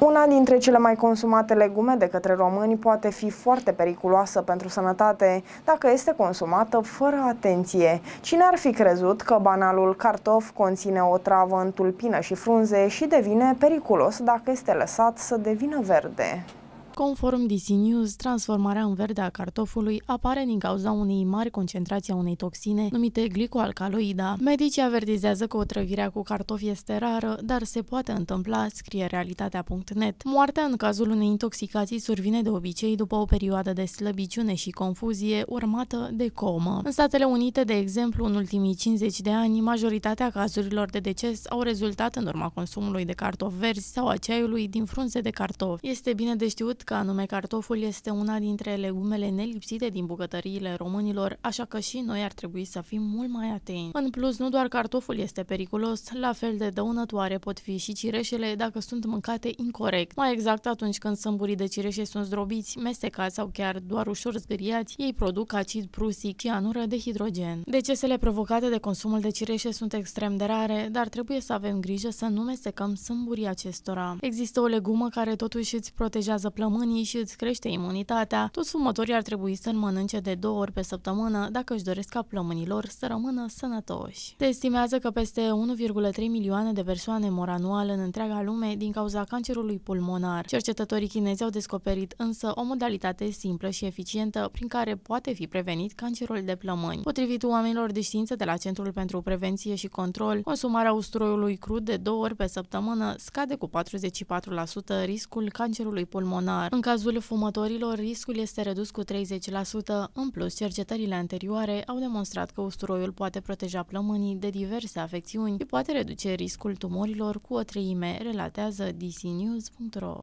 Una dintre cele mai consumate legume de către români poate fi foarte periculoasă pentru sănătate dacă este consumată fără atenție. Cine ar fi crezut că banalul cartof conține o travă în tulpină și frunze și devine periculos dacă este lăsat să devină verde? Conform DC News, transformarea în verde a cartofului apare din cauza unei mari concentrații a unei toxine numite glicoalcaloida. Medicii avertizează că otrăvirea cu cartofi este rară, dar se poate întâmpla, scrie realitatea.net. Moartea în cazul unei intoxicații survine de obicei după o perioadă de slăbiciune și confuzie urmată de comă. În Statele Unite, de exemplu, în ultimii 50 de ani, majoritatea cazurilor de deces au rezultat în urma consumului de cartofi verzi sau a ceaiului din frunze de cartofi. Este bine de știut că anume cartoful este una dintre legumele nelipsite din bucătăriile românilor, așa că și noi ar trebui să fim mult mai atenți. În plus, nu doar cartoful este periculos, la fel de dăunătoare pot fi și cireșele dacă sunt mâncate incorrect. Mai exact atunci când sâmburii de cireșe sunt zdrobiți, mestecați sau chiar doar ușor zgâriați, ei produc acid prusic și anură de hidrogen. Decesele provocate de consumul de cireșe sunt extrem de rare, dar trebuie să avem grijă să nu mestecăm sâmburii acestora. Există o legumă care totuși îți protejează plămânii plămânii și îți crește imunitatea, toți fumătorii ar trebui să-l mănânce de două ori pe săptămână dacă își doresc ca plămânilor să rămână sănătoși. Se estimează că peste 1,3 milioane de persoane mor anual în întreaga lume din cauza cancerului pulmonar. Cercetătorii chinezi au descoperit însă o modalitate simplă și eficientă prin care poate fi prevenit cancerul de plămâni. Potrivit oamenilor de știință de la Centrul pentru Prevenție și Control, consumarea usturoiului crud de două ori pe săptămână scade cu 44% riscul cancerului pulmonar. În cazul fumătorilor, riscul este redus cu 30%. În plus, cercetările anterioare au demonstrat că usturoiul poate proteja plămânii de diverse afecțiuni și poate reduce riscul tumorilor cu o treime, relatează dcnews.ro.